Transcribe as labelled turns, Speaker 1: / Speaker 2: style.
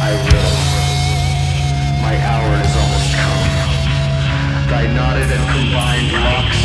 Speaker 1: I will. My hour is almost come. Thy knotted and combined locks